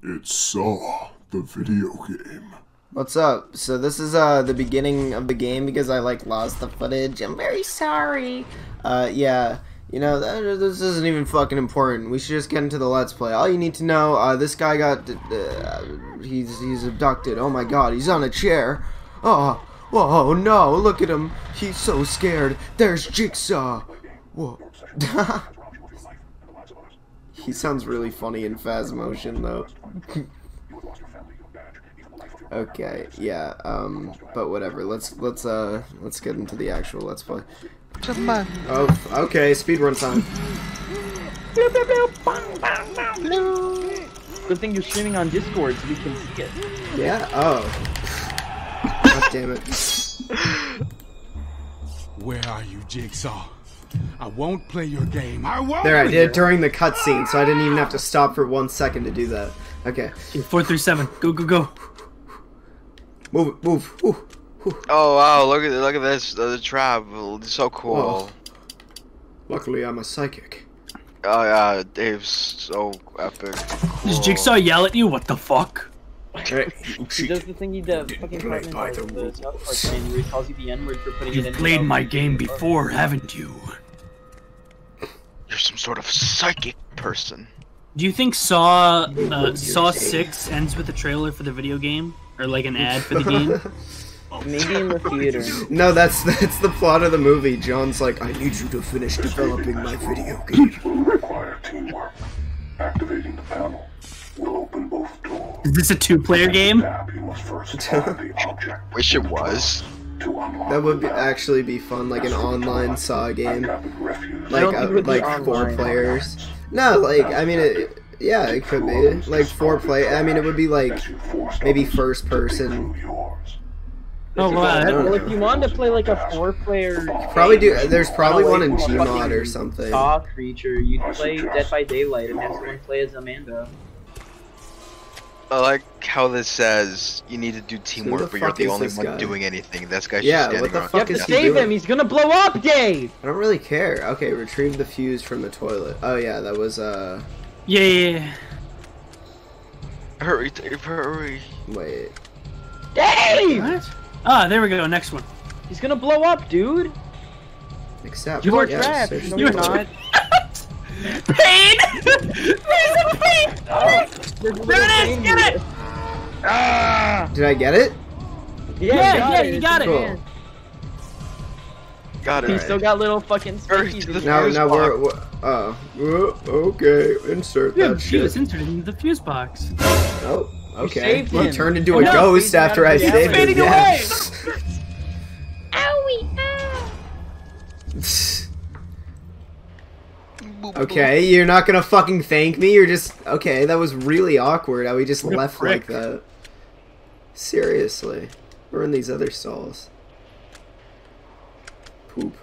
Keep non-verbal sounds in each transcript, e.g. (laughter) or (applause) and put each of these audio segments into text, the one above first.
It's Saw, the video game. What's up? So this is uh the beginning of the game because I like lost the footage. I'm very sorry. Uh yeah, you know that, this isn't even fucking important. We should just get into the let's play. All you need to know, uh this guy got uh, he's he's abducted. Oh my god, he's on a chair. Oh, whoa, no, look at him. He's so scared. There's Jigsaw. Whoa. (laughs) he sounds really funny in fast motion though. Okay, yeah, um, but whatever. Let's let's uh let's get into the actual let's play. Oh, okay, speedrun time. Good thing you're streaming on Discord so we can see it. Yeah. Oh. God damn it. Where are you, Jigsaw? I won't play your game. I won't. There, I did it during the cutscene, so I didn't even have to stop for one second to do that. Okay. Four three seven. Go go go. Move move. Ooh, ooh. Oh wow! Look at look at this uh, the trap. It's so cool. Whoa. Luckily, I'm a psychic. Oh yeah, Dave's so epic. Does Jigsaw yell at you? What the fuck? (laughs) Hey, He does the thing he did fucking Play by does the in the South Park where he calls you the N-word for putting it in You've your played my game before, haven't you? You're some sort of psychic person. Do you think Saw uh, Saw Six ends with a trailer for the video game, or like an ad for the (laughs) game? Maybe in the theater. No, that's that's the plot of the movie. John's like, I need you to finish developing my video game. require teamwork. Activating the panel will open both doors. Is this a two-player game? Now you must first find the object Wish it was. That would be, actually be fun, like an online Saw game, like don't uh, it would be like four players. No, like I mean, it, yeah, it could be like four play. I mean, it would be like As maybe first to person. do yours. Oh wow, that, Well, if you wanted to play like a four-player, Probably do. There's probably one in Gmod or something. Saw creature, you'd play Dead by Daylight and have someone play as Amanda. I like how this says you need to do teamwork, the but you're the only one guy? doing anything. This guy's Yeah, just standing what the around. fuck You is have he to save doing? him. He's gonna blow up, Dave. I don't really care. Okay, retrieve the fuse from the toilet. Oh yeah, that was uh. yeah, yeah, yeah. Hurry, Dave, hurry. Wait. Dave! What? Ah, there we go. Next one. He's gonna blow up, dude. Except You are yeah, trapped. search No, the you're not. (laughs) Pain! There's a pain! There's a little There it is, get it! Ah! Did I get it? Yeah, Yeah, you got yeah, it. you got in it. your Cool. hand. Got He's it. still got little fucking Hurry in the Now, Fuse now box. we're, we're oh, uh, okay. Insert Yeah, that fuse shit. inserted into the fuse box. Oh, okay. saved He him. turned into a know, ghost after I saved him. fading Yeah. (laughs) okay, you're not gonna fucking thank me. You're just okay. That was really awkward. How we just What left like that. Seriously, we're in these other stalls. Poop.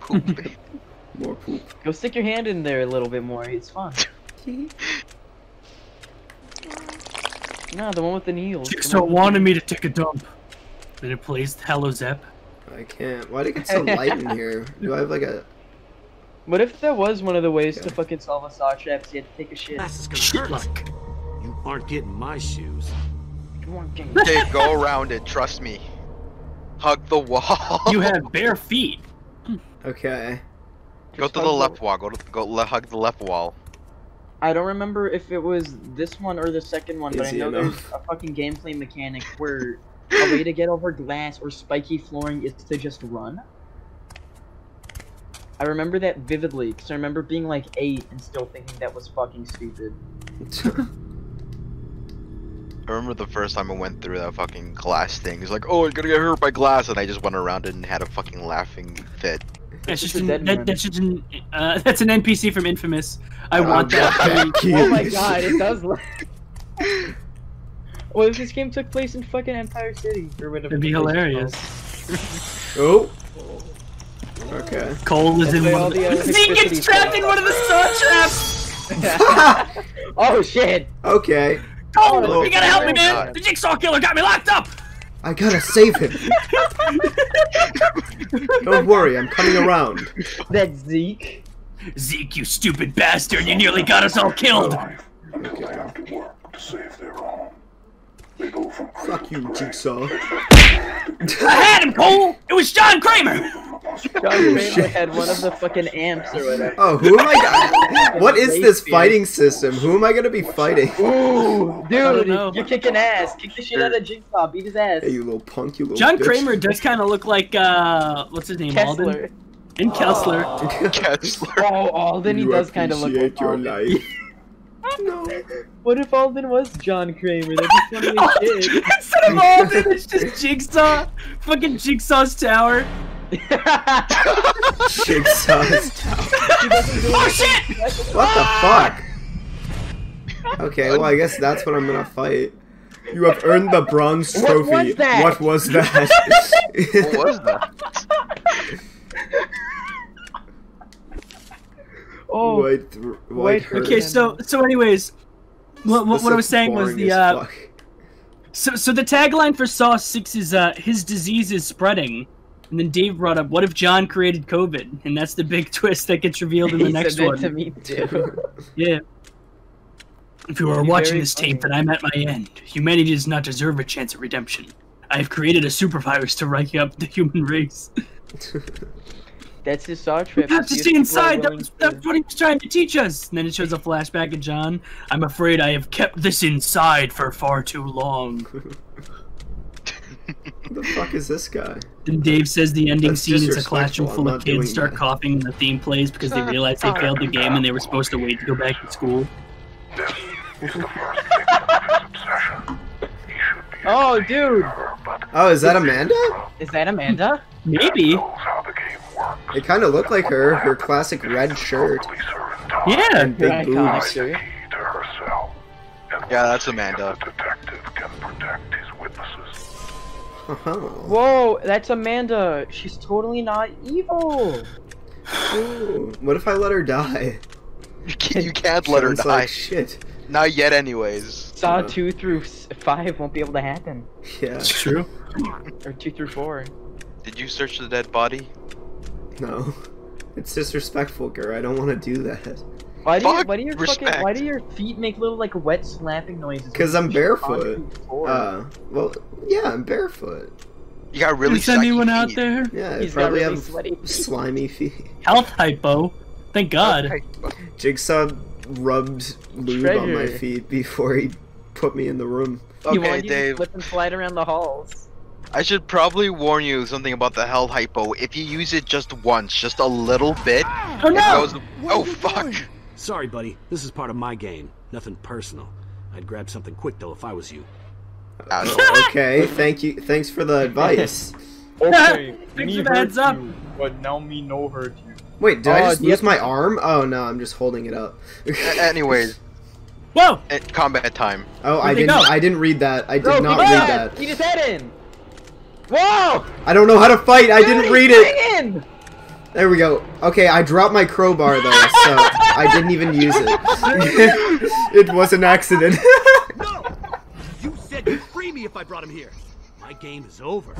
Poop. (laughs) More poop. Go stick your hand in there a little bit more. It's fun. (laughs) No, the one with the needles. the Jigsaw wanted me to take a dump. Then it plays Hello Zepp. I can't. Why'd it get so light in (laughs) here? Do I have like a? What if there was one of the ways to fucking solve a saw trap? So you had to take a shit. This is gonna Shit hurt. luck. You aren't getting my shoes. Come on, gang. Dave, go around it. Trust me. Hug the wall. You have (laughs) bare feet. Okay. go Just to the hug left wall. Go to go le- hug the left wall. I don't remember if it was this one or the second one, but I know enough. there's a fucking gameplay mechanic where a way to get over glass or spiky flooring is to just run. I remember that vividly because I remember being like eight and still thinking that was fucking stupid. (laughs) I remember the first time I went through that fucking glass thing. It's like, oh, you're gonna get hurt by glass, and I just went around it and had a fucking laughing fit. That's just just an, dead that, that's just an uh, (laughs) that's an NPC from Infamous. I want that. Thank (laughs) you. Oh my god, it does look. What if this game took place in fucking Empire City or whatever? It'd be the place hilarious. Oh. Okay. Cole is in one of the. the Zeke gets trapped in one of the saw traps. (laughs) oh shit! okay. Cole, Oh, you gotta help me, man. God. The jigsaw killer got me locked up. I gotta save him. (laughs) Don't worry, I'm coming around. That's Zeke. Zeke, you stupid bastard! You nearly got us all killed. Alive, until I have to work to Fuck you, Jigsaw. I had him, Cole. It was John Kramer. John Kramer shit. had one of the fucking amps or whatever. Oh, who am I? (laughs) What is this fighting system? Who am I gonna be fighting? Ooh, dude, you're kicking ass. Kick the shit out of Jigsaw. Beat his ass. Hey, you little punk, you little. John bitch. Kramer does kind of look like uh, what's his name, Alden Kessler. and Kessler. (laughs) Kessler. Oh, Alden, he You does kind of look like your Alden. life. (laughs) no. What if Alden was John Kramer? That'd be funny as shit. Instead of Alden, it's just Jigsaw. Fucking Jigsaw's tower. Oh shit! What the fuck? Okay, well I guess that's what I'm gonna fight. You have earned the bronze What trophy. was that? What was that? (laughs) What was that? Oh, White, white White- Okay, so so anyways, what, what, what I was saying was the uh, fuck. so so the tagline for Saw Six is uh his disease is spreading, and then Dave brought up what if John created COVID, and that's the big (laughs) twist that gets revealed in the he next said that one. to me too. (laughs) Yeah. If you are watching very this tape, then I'm at my end. Humanity does not deserve a chance at redemption. I have created a super virus to rank up the human race. (laughs) That's his Saw trip. You have to See stay inside. That was, to- that's what he was trying to teach us. And then it shows a flashback of John. I'm afraid I have kept this inside for far too long. Who the fuck is this guy? Then Dave says the ending That's scene is a classroom full of kids start that. coughing and the theme plays because they uh, realize they failed the game and they were supposed to wait to go back to school. This is the first victim of obsession. He should be Oh, dude, Oh, is that Amanda? is that Amanda? Maybe. knows how the game works. It kind of looked like her. Her classic red shirt Release her in time. Yeah. and big boobs. dude. Key to her cell. And Yeah, that's only Amanda. Uh-huh. Whoa, that's Amanda. She's totally not evil. Ooh, What if I let her die? You can't, you can't let her die. Like shit. Not yet, anyways. Saw two through five won't be able to happen, Yeah. True. or two through four. Did you search the dead body? No. It's disrespectful, girl. I don't want to do that. Why do you, why do your fucking why do your feet make little like wet slapping noises? Because I'm barefoot. onto the floor? Uh, well, yeah, I'm barefoot. You got really Is sucky anyone out there? Yeah, I He's got probably really have sweaty (laughs) feet. slimy feet. Health hypo. Thank God. Okay. Jigsaw rubbed lube on my feet before he put me in the room. He Okay, wanted you to Dave. slip and slide around the halls. I should probably warn you something about the hell hypo. If you use it just once, just a little bit, Oh it no! goes. Oh fuck! Sorry, buddy. This is part of my game. Nothing personal. I'd grab something quick though if I was you. Asshole. Okay, thank you. Thanks for the advice. (laughs) Okay, (laughs) Thanks for the heads up. but now me no hurt you. Wait, did I Oh, just do you my arm? Oh no, I'm just holding it up. (laughs) Anyways, Whoa! combat time. oh, I Where'd they didn't. go? I didn't read that. I did Bro, not read that. Keep his head in! Whoa! I don't know how to fight. I didn't read it. swinging! There we go. Okay, I dropped my crowbar though, so I didn't even use it. (laughs) it was an accident. (laughs) No! You said you'd free me if I brought him here. My game is over.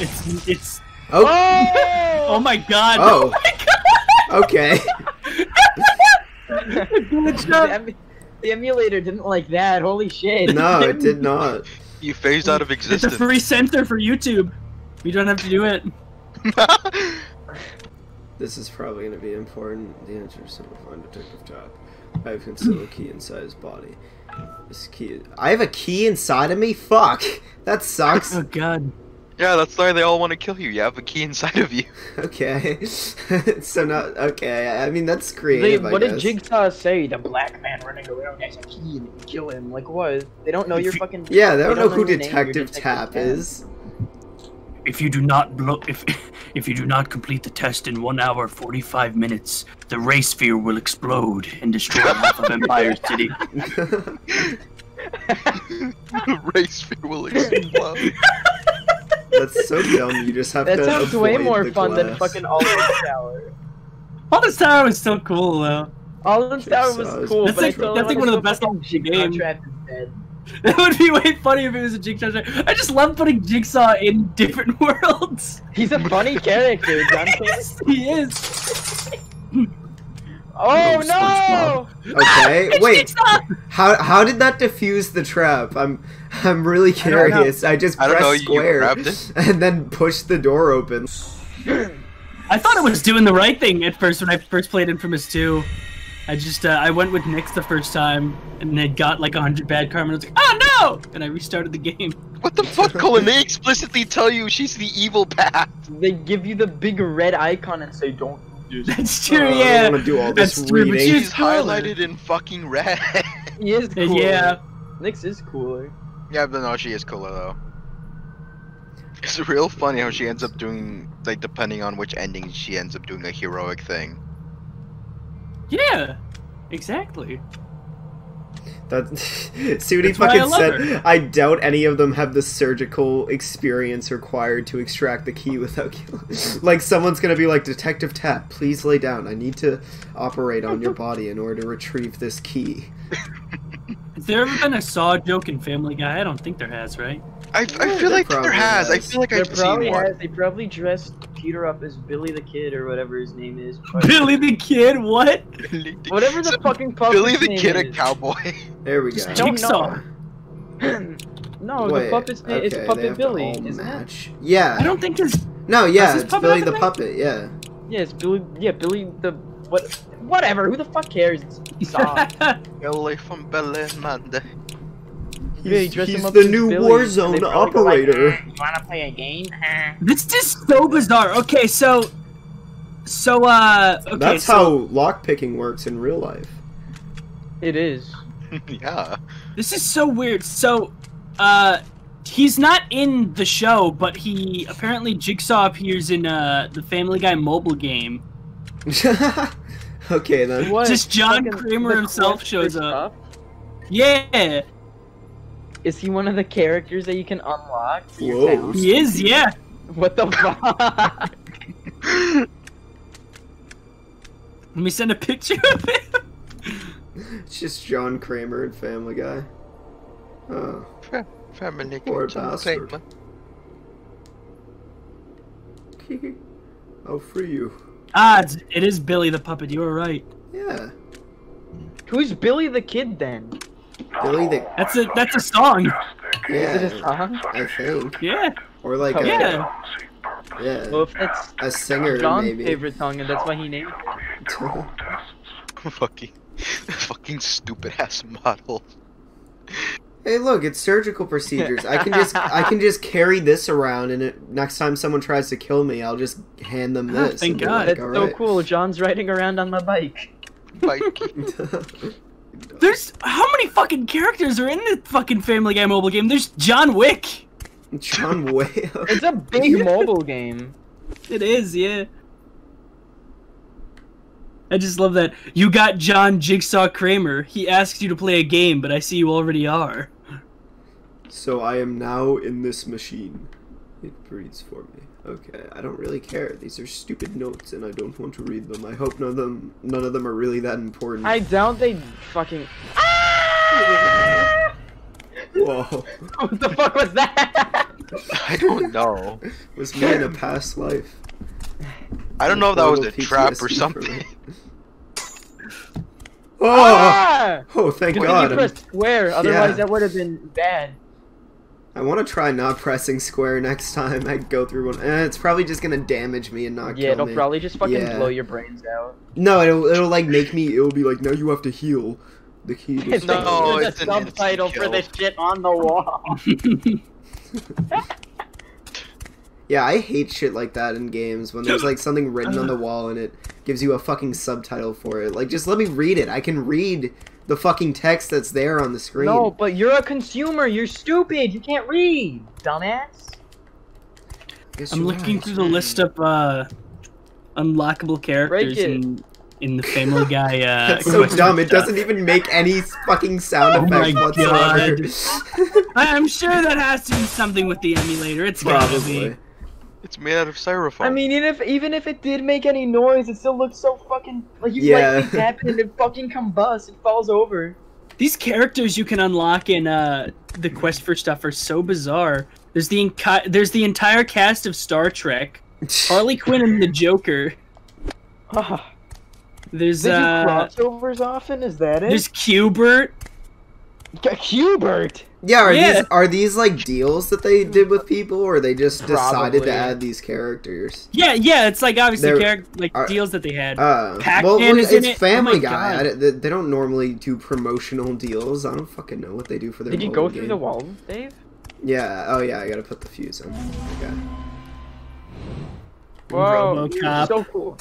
It's it's. oh, Oh Oh! my God! Oh. (laughs) oh. my God! okay. Good the, job. em- the emulator didn't like that. Holy shit! No, it did not. You phased out of existence. It's a existence. free censor for YouTube. You don't have to do it. (laughs) This is probably going to be important. The answer is simple. Find Detective Tapp. I have concealed a key inside his body. This key. I have a key inside of me. Fuck. That sucks. Oh God. yeah, that's why they all want to kill you. You have a key inside of you. (laughs) Okay. (laughs) so not okay. I mean that's They, what I did guess. Jigsaw say? The black man running around has a key and kill him. Like what? They don't know your fucking. Yeah, they don't know who your name, your Detective detective Tapp tab. is. If you do not blo- if (laughs) if you do not complete the test in one hour forty five minutes, the Ray Sphere will explode and destroy half of Empire (laughs) City. The Ray Sphere will explode. (laughs) That's so dumb. You just have to. That to. sounds way more the fun than glass. fucking Alden's Tower. Alden's Tower was still cool though. Alden's Tower was cool, That's but like- still that's like wanna one of the best fucking songs in the Jigsaw game. Trap is dead. That would be way funny if it was a Jigsaw. Trap. I just love putting Jigsaw in different (laughs) worlds. He's a funny (laughs) character, John Yes, he is. (laughs) Oh SpongeBob. no! Okay, wait. How how did that defuse the trap? I'm I'm really curious. I, just I don't pressed know, square and then pushed the door open. I thought I was doing the right thing at first when I first played Infamous 2. I just uh, I went with Nyx the first time and it got like hundred bad karma. And I was like, oh no! And I restarted the game. What the fuck, (laughs) Collin? They explicitly tell you she's the evil path. They give you the big red icon and say, "Don't do this." That's true. Oh, I yeah. don't want to do all this That's true, but she's She's cooler. highlighted in fucking red. He is (laughs) cooler. Yeah. Nyx is cooler. yeah, but no, she is cooler though. It's real funny how she ends up doing, like, depending on which ending, she ends up doing a heroic thing. Yeah. Exactly. That (laughs) see what he I fucking said. her. I doubt any of them have the surgical experience required to extract the key without (laughs) killing. like someone's gonna be like, Detective Tapp, please lay down. I need to operate on your body in order to retrieve this key. Has there ever been a Saw joke in Family Guy? I don't think there has, right? I, I there feel like there probably has. I feel like They I've probably seen one. has. They probably dressed Peter up as Billy the Kid or whatever his name is. (laughs) Billy the Kid, what? Whatever the So, fucking puppet's Billy the name Kid, a cowboy. There we go. don't Jigsaw. (clears throat) no, Wait, the puppet's name is okay, they Puppet Billy, isn't it? Yeah. I don't think his No, yeah, it's puppet Billy the a puppet. Yeah. Yeah, it's Billy. Yeah, Billy the what? Whatever. Who the fuck cares? It's Billy (laughs) from Billy Monday. Yeah, he He's, him up the as new Billy, Warzone probably go like, operator. "Ah, You wanna play a game? (laughs) Ah." This is so bizarre. Okay, so so uh okay, That's so how lockpicking works in real life. It is. (laughs) yeah. this is so weird. So uh he's not in the show, but he apparently Jigsaw appears in uh the Family Guy mobile game. (laughs) okay then. What? Just John Kramer himself shows for up. Yeah, Is he one of the characters that you can unlock? Whoa. he is, yeah. What the fuck? (laughs) Let me send a picture of him. It's just John Kramer and Family Guy. Oh. Fa- Family Poor Guy, John bastard. Kramer. (laughs) I'll free you. Ah, it's, it is Billy the puppet. You were right. Yeah. Who's Billy the Kid then? Billy the. That's a that's a song. Yeah. Is it a song? I think. Yeah, Or like Oh, a. yeah. Yeah. Well, if that's A singer, John's maybe. favorite song, and that's why he named it. (laughs) fucking, fucking stupid ass model. hey, look, it's surgical procedures. I can just, I can just carry this around, and it, next time someone tries to kill me, I'll just hand them Ah, this. thank God. Like, That's "All so cool. John's riding around on my bike. Like, (laughs) There's how many fucking characters are in the fucking Family Guy mobile game? There's John Wick. John (laughs) Wick. It's a big (laughs) mobile game. It is, yeah. I just love that. You got John Jigsaw Kramer. He asks you to play a game, but I see you already are. So I am now in this machine. It breathes for me. Okay, I don't really care. These are stupid notes, and I don't want to read them. I hope none of them, none of them are really that important. I doubt they fucking. Whoa, (laughs) What the fuck was that? I don't know. was me in a past life. I don't know if that was a Horrible trap or something. Oh, Ah! oh, thank Why God. did you press square? Otherwise, Yeah. that would have been bad. I want to try not pressing square next time I go through one. Eh, it's probably just gonna damage me and not Yeah, kill it'll me. probably just fucking Yeah. blow your brains out. No, it'll, it'll like make me. It'll be like, now you have to heal. The key. (laughs) To No, the it's an instant subtitle for kill. this shit on the wall. (laughs) Yeah, I hate shit like that in games when there's like something written on the (laughs) wall and it gives you a fucking subtitle for it. Like, just let me read it. I can read the fucking text that's there on the screen. No, but you're a consumer. You're stupid. You can't read, dumbass. Guess I'm looking right. through the list of uh, unlockable characters in in the Family (laughs) Guy. Uh, That's so quest dumb. It doesn't even make any fucking sound Oh effects whatsoever. (laughs) I- I'm sure that has to be something with the emulator. It's gotta Probably. Be. It's made out of styrofoam. I mean, even if even if it did make any noise, it still looks so fucking like you Yeah. lightly tap it and it fucking combusts. It falls over. These characters you can unlock in uh, the quest for stuff are so bizarre. There's the enci- there's the entire cast of Star Trek, (laughs) Harley Quinn and the Joker, Ah, There's They do uh, crossovers often. Is that it? there's Qbert. Hubert. Yeah, are Yeah. these are these like deals that they did with people, or they just decided to add these characters? Yeah, yeah, it's like obviously They're- character like are- deals that they had. Uh, Pac-Man well, look, is in it's it? Oh Family my Guy. God. I they, they don't normally do promotional deals. I don't fucking know what they do for their. Did you mobile go through game. the walls, Dave? Yeah. Oh yeah. I gotta put the fuse in. Okay. Whoa, RoboCop. so cool.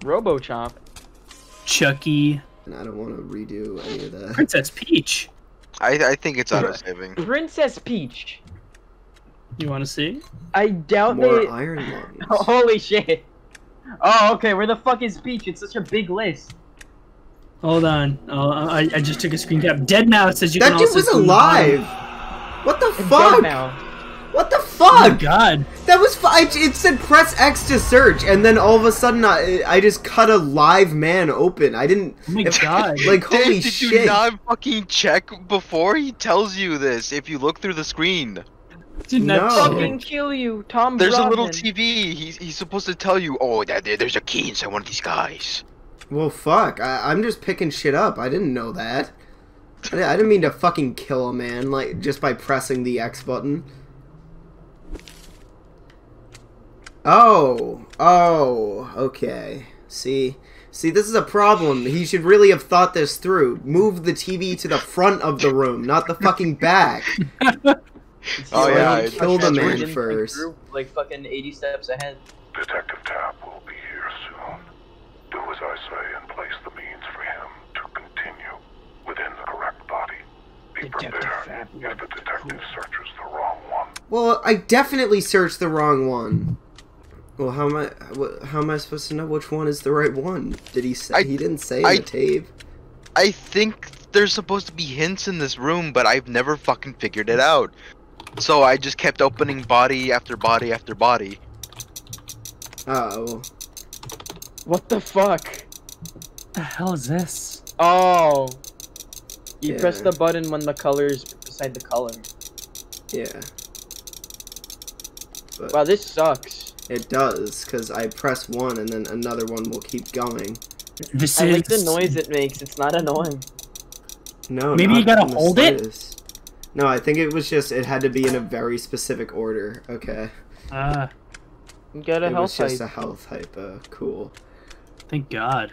RoboChop. Chucky, And I don't want to redo any of that. Princess Peach. I I think it's auto saving. Princess Peach. You want to see? I doubt More they. Iron Lungs. Holy shit. Oh, okay. Where the fuck is Peach? It's such a big list. Hold on. Oh, I, I just took a screen cap. Dead now. It says you That can dude was see- alive. What the It's fuck? Dead now. What the Oh my fuck? god. That was fu- I, it said press X to search, and then all of a sudden I, I just cut a live man open. I didn't. Oh my if- (laughs) god. (laughs) Like holy Dave, did shit! you not fucking check before he tells you this? If you look through the screen, Did not No. Fucking kill you, Tom. there's a little TV. He's he's supposed to tell you, oh, that there- there's a key inside one of these guys. Well, fuck. I, I'm just picking shit up. I didn't know that. I didn't mean to fucking kill a man like just by pressing the X button. Oh, oh, okay. See, see, this is a problem. He should really have thought this through. Move the TV to the front of the room, not the fucking back. (laughs) Oh So yeah, I it- killed a that's man weird. Didn't think first. through, Like fucking 80 steps ahead. Detective Tapp will be here soon. Do as I say and place the means for him to continue within the correct body. Be Detective prepared Tapp if the detective searches the wrong one. Well, I definitely searched the wrong one. Well, how am I? How am I supposed to know which one is the right one? Did he say? I- he didn't say in I- the tape. I think there's supposed to be hints in this room, but I've never fucking figured it out. So I just kept opening body after body after body. Oh, What the fuck? the hell is this? Oh. You Yeah. press the button when the color's beside the color. yeah. But Wow, this sucks. It does because I press one and then another one will keep going. This I is like the noise it makes. It's not annoying. No, Maybe you gotta in the hold it? No, I think it was just it had to be in a very specific order. Okay, Ah, You got a it was just height. a health hypo. Cool. thank God.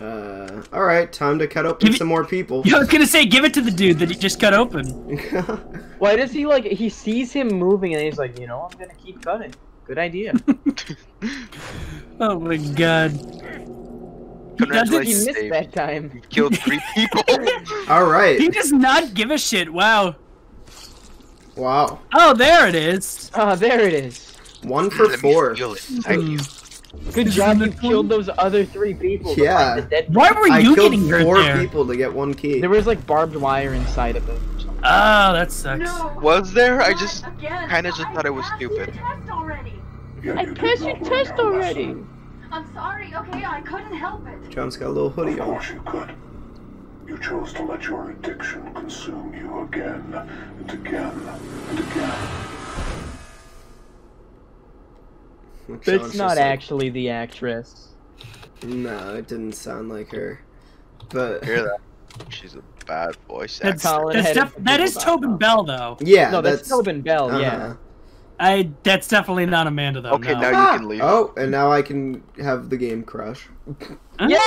Uh, all right, time to cut open Give it- some more people. Yeah, I was gonna say, give it to the dude that he just cut open. (laughs) Why does he like? He sees him moving and he's like, you know, I'm gonna keep cutting. Good idea. (laughs) Oh my God. He doesn't. he missed Dave. that time. You killed three (laughs) people. all right. He does not give a shit. Wow. Wow. Oh, there it is. Ah, there it is. One for Let four. Thank you. Good Is job. You the killed those other three people. Yeah. find the dead Why were you killed getting hurt four there? people to get one key. There was like barbed wire inside of it. or. Oh, that sucks. No. Was there? I just kinda just thought it was I passed stupid. The test I you did passed your test already. I'm sorry. Okay, I couldn't help it. John's got a little hoodie Of on. course you could. You chose to let your addiction consume you again and again and again. John's That's just not like, actually the actress. No, it didn't sound like her. But Hear that? She's a bad voice That's, actor. Collin that's had def- it that from is Google Tobin Bell, though. yeah, no, that's, that's Tobin Bell. uh-huh. Yeah. I. That's definitely not Amanda, though. Okay, no. now you can ah! leave. Oh, and now I can have the game crush. Huh? Yeah.